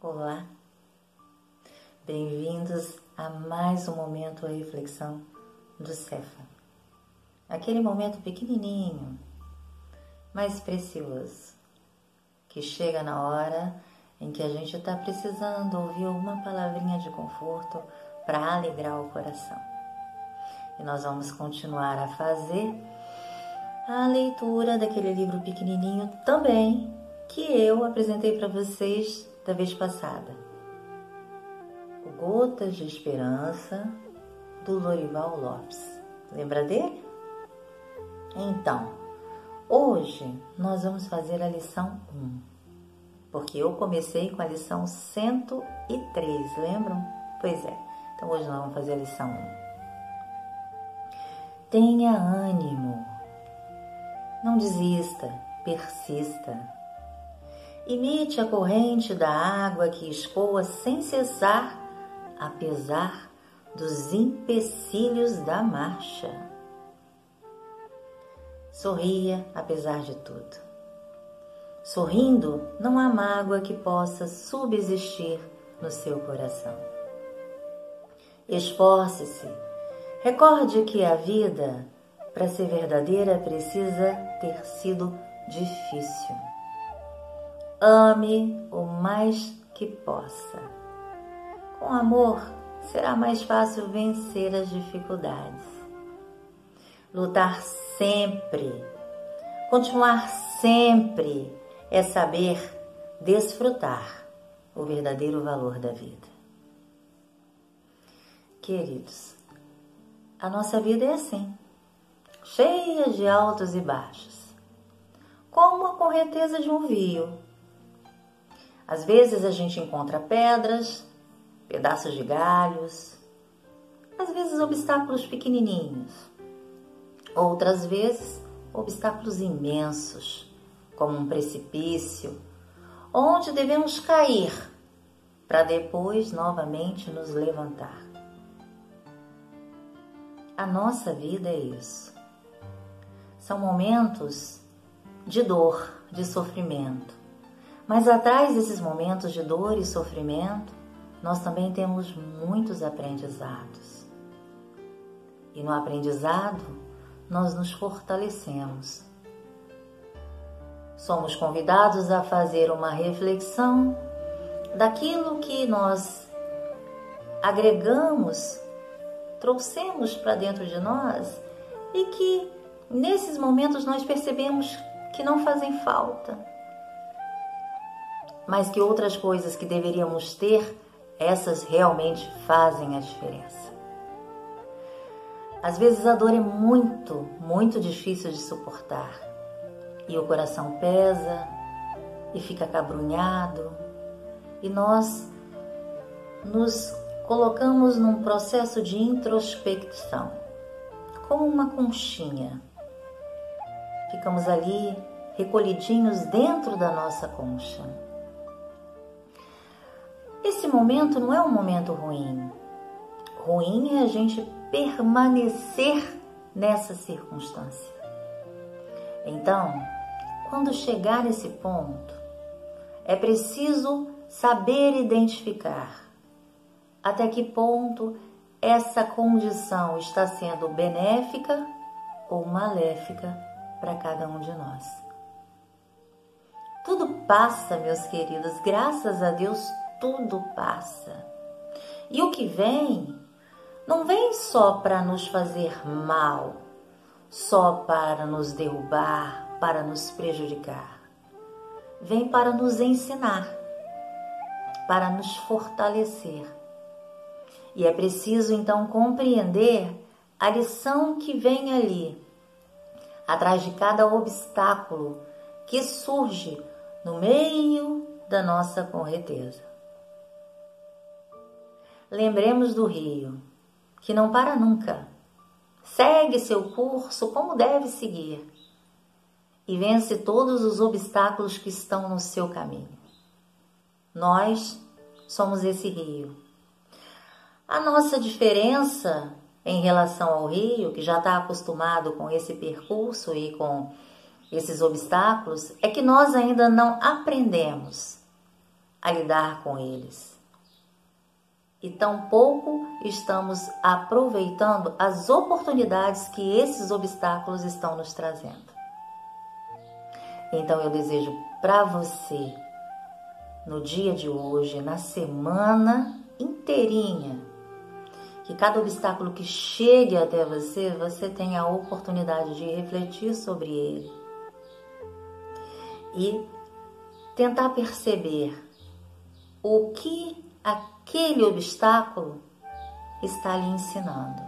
Olá, bem-vindos a mais um momento de reflexão do Cefa. Aquele momento pequenininho, mas precioso, que chega na hora em que a gente está precisando ouvir uma palavrinha de conforto para alegrar o coração. E nós vamos continuar a fazer a leitura daquele livro pequenininho também que eu apresentei para vocês da vez passada. Gotas de Esperança, do Lorival Lopes. Lembra dele? Então, hoje nós vamos fazer a lição 1, porque eu comecei com a lição 103, lembram? Pois é, então hoje nós vamos fazer a lição 1. Tenha ânimo, não desista, persista Imite a corrente da água que escoa sem cessar, apesar dos empecilhos da marcha. Sorria apesar de tudo. Sorrindo, não há mágoa que possa subsistir no seu coração. Esforce-se. Recorde que a vida, para ser verdadeira, precisa ter sido difícil ame o mais que possa. Com amor, será mais fácil vencer as dificuldades. Lutar sempre, continuar sempre é saber desfrutar o verdadeiro valor da vida. Queridos, a nossa vida é assim, cheia de altos e baixos, como a correnteza de um rio às vezes a gente encontra pedras, pedaços de galhos, às vezes obstáculos pequenininhos, outras vezes obstáculos imensos, como um precipício, onde devemos cair para depois novamente nos levantar. A nossa vida é isso. São momentos de dor, de sofrimento, mas atrás desses momentos de dor e sofrimento, nós também temos muitos aprendizados. E no aprendizado, nós nos fortalecemos. Somos convidados a fazer uma reflexão daquilo que nós agregamos, trouxemos para dentro de nós e que nesses momentos nós percebemos que não fazem falta mas que outras coisas que deveríamos ter, essas realmente fazem a diferença. Às vezes a dor é muito, muito difícil de suportar e o coração pesa e fica cabrunhado e nós nos colocamos num processo de introspecção, como uma conchinha. Ficamos ali recolhidinhos dentro da nossa concha esse momento não é um momento ruim. Ruim é a gente permanecer nessa circunstância. Então, quando chegar nesse ponto, é preciso saber identificar até que ponto essa condição está sendo benéfica ou maléfica para cada um de nós. Tudo passa, meus queridos, graças a Deus, tudo passa. E o que vem, não vem só para nos fazer mal, só para nos derrubar, para nos prejudicar. Vem para nos ensinar, para nos fortalecer. E é preciso então compreender a lição que vem ali, atrás de cada obstáculo que surge no meio da nossa correnteza. Lembremos do rio, que não para nunca. Segue seu curso como deve seguir e vence todos os obstáculos que estão no seu caminho. Nós somos esse rio. A nossa diferença em relação ao rio, que já está acostumado com esse percurso e com esses obstáculos, é que nós ainda não aprendemos a lidar com eles. E tampouco estamos aproveitando as oportunidades que esses obstáculos estão nos trazendo. Então eu desejo para você, no dia de hoje, na semana inteirinha, que cada obstáculo que chegue até você, você tenha a oportunidade de refletir sobre ele e tentar perceber o que aquele obstáculo está lhe ensinando.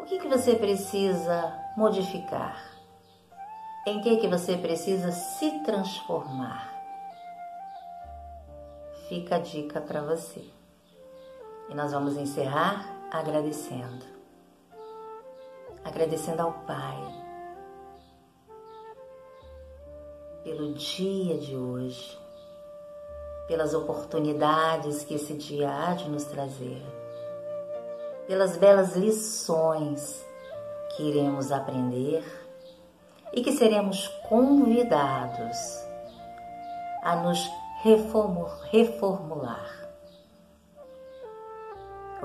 O que, que você precisa modificar? Em que, que você precisa se transformar? Fica a dica para você. E nós vamos encerrar agradecendo. Agradecendo ao Pai. Pelo dia de hoje, pelas oportunidades que esse dia há de nos trazer, pelas belas lições que iremos aprender. E que seremos convidados a nos reformular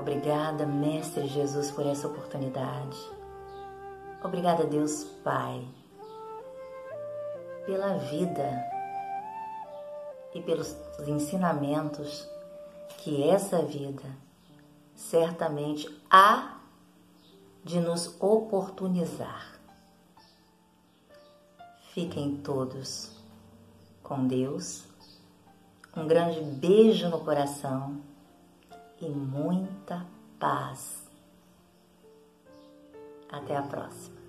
Obrigada, Mestre Jesus, por essa oportunidade. Obrigada, Deus Pai, pela vida e pelos ensinamentos que essa vida certamente há de nos oportunizar. Fiquem todos com Deus. Um grande beijo no coração e muita paz. Até a próxima.